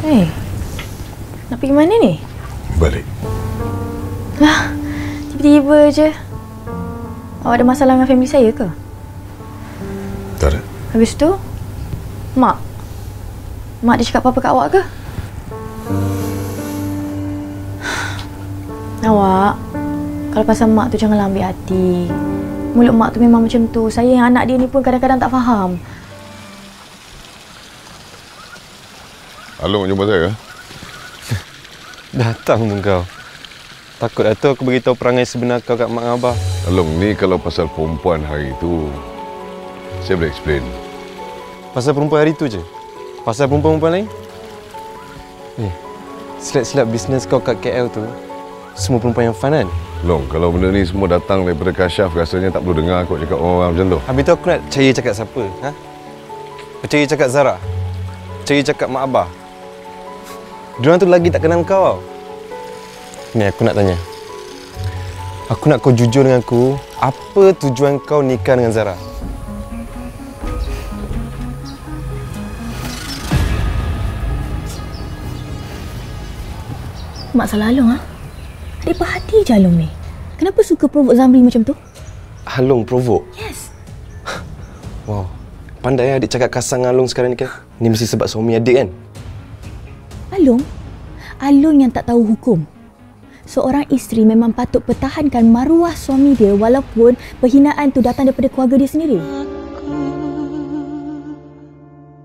Eh, nak pergi mana ni? Balik. Lah, tiba-tiba je. Awak ada masalah dengan family saya ke? Tak ada. Habis tu, Mak. Mak dia cakap apa-apa kat awak ke? Awak, kalau pasal mak tu janganlah ambil hati. Mulut mak tu memang macam tu. Saya yang anak dia ni pun kadang-kadang tak faham. Along jumpa saya ke? Datang pun kau. Takut dah tu aku beritahu perangai sebenar kau kat mak abah. Along ni kalau pasal perempuan hari tu saya boleh explain. Pasal perempuan hari tu je. Pasal perempuan-perempuan lain? Eh, silap-silap bisnes kau kat KL tu, semua perempuan yang fun kan? Long, kalau benda ni semua datang daripada Kasyaf, rasanya tak perlu dengar aku cakap orang-orang macam tu. Habis tu aku nak percaya cakap siapa? Ha? Percaya cakap Zara? Percaya cakap mak abah? Diorang tu lagi tak kenal kau tau. Ni aku nak tanya. Aku nak kau jujur dengan aku, apa tujuan kau nikah dengan Zara? Mak salah Along, ha? Adik perhati je Along ni. Kenapa suka provoke Zamri macam tu? Halung provoke. Yes. Wow. Pandai adik cakap kasar dengan Alung sekarang ni kan? Ni mesti sebab suami adik kan? Along? Along yang tak tahu hukum. Seorang isteri memang patut pertahankan maruah suami dia walaupun perhinaan tu datang daripada keluarga dia sendiri.